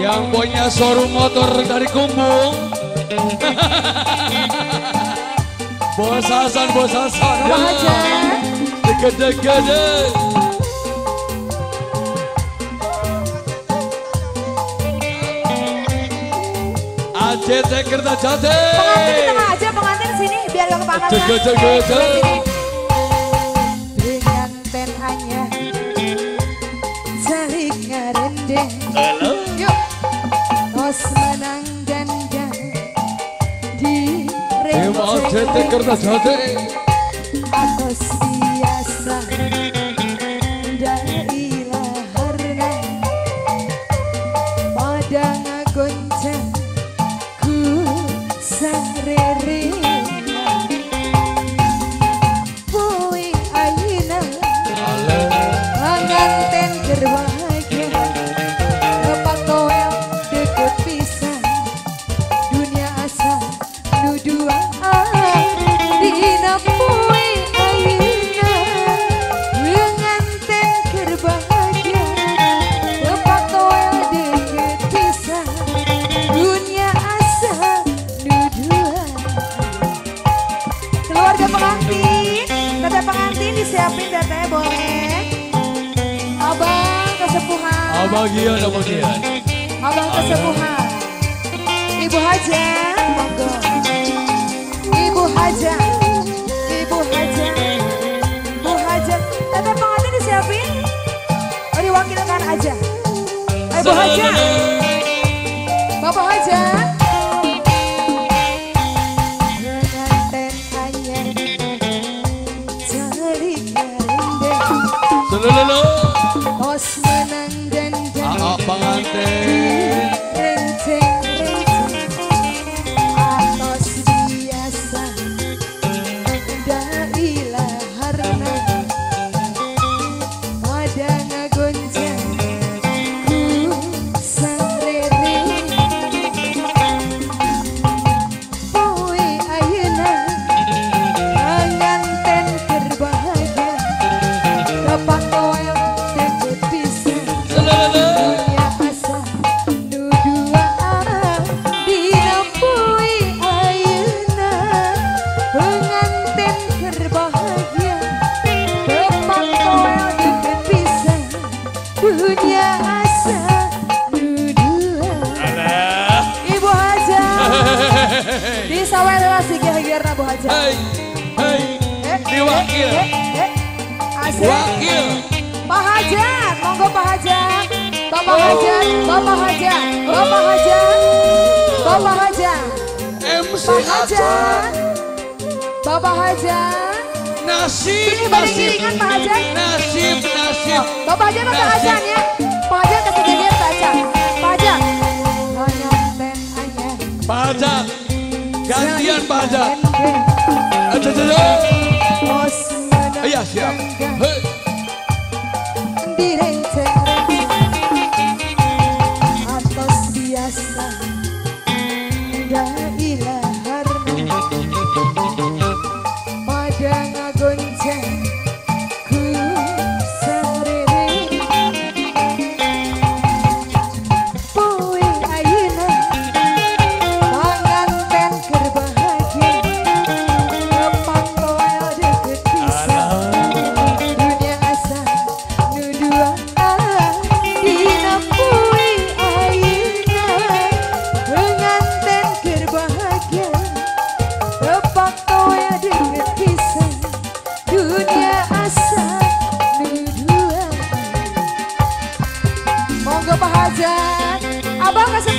Yang punya showroom motor dari Kumbung. bos Hasan, bos Hasan. Aja? Gede-gede. ACT Kerta Jati. Pengantin di tengah aja, pengantin sini biar gak kepanasan. Gede-gede. Pengantin Vete, carnal, Pasos. Kesepuhan, Abagian, abagian. abang kesepuhan. Ibu Haja, monggo. Ibu Haja, Ibu Haja, Ibu Haja. Teteh pengantin disiapin. Oh diwakilkan aja. Ibu Haja, Bapak Haja. Pengantin hanya hei. Eh, Diwakil. eh, eh. Asik. Wakil. Pak Hajat, monggo Pak Hajat. Bapak Hajat, Bapak Hajat, Bapak Hajat, Bapak Hajat, MC Pak. Hajat, Bapak Sini balik nasib. iringan Pak Hajat. Nasib, nasib. Bapak Bapak Nasib. Hajat ya. Pak Hajat kasih geger Pak Hajat. Nonton anyar. Pak Hajat. Gantian Pak. Aja, aja, aja. Bos menang Iya, siap.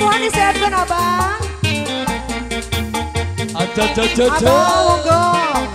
Kesembuhan disehatkan abang. Aja, aja, aja, abang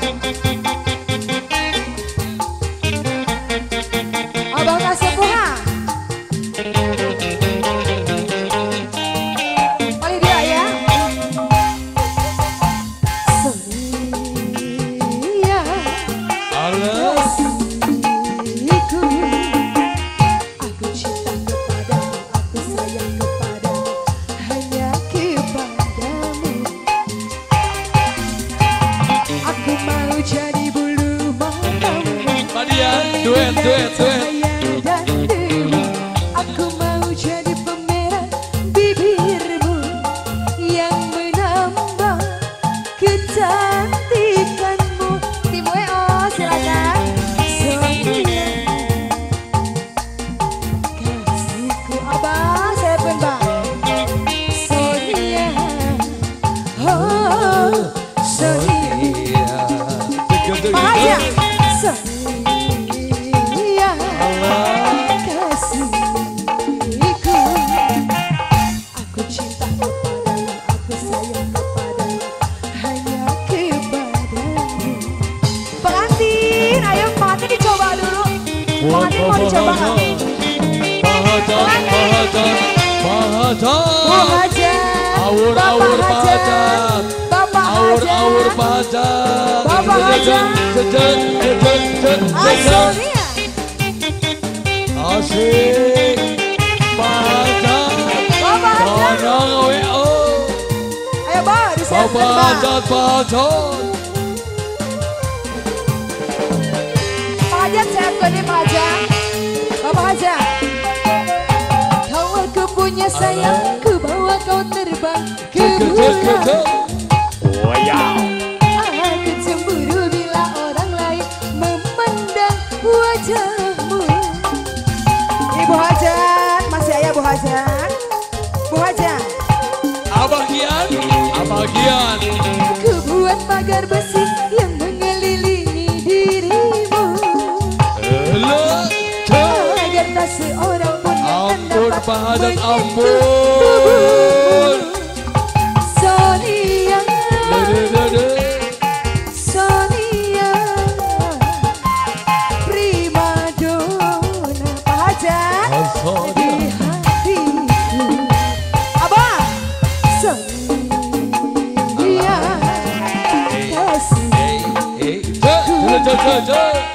do it, do it. Adi mau dicoba nggak? Bahajan, Bu bahajan. Hajat. Awur, Bapak awur, Hajat. bahajan. Bapak Awur, awur, bahajan. Bapak Hajan. Jejen, jejen, jejen. Asonia. Asik. Bahajan. Bapak Hajat. Tanang WO. Ayo Bang, disiapkan Bang. Bahajan, bahajan. Hajat siapkan nih Pak Hajat. Bapak Hajat. Kau aku punya sayang, ku bawa kau terbang ke bulan. jejen. Aku cemburu bila orang lain memandang wajahmu. Ibu Hajat, masih ayah Bu Hajat. Bu Hajat, Abah Gian, Abah Gian. ku buat pagar besi yang Ampun. tubuhmu. Sonia. Sonia, prima Hajat, Asal di hatiku. Abang, Sonia, kasih. Je.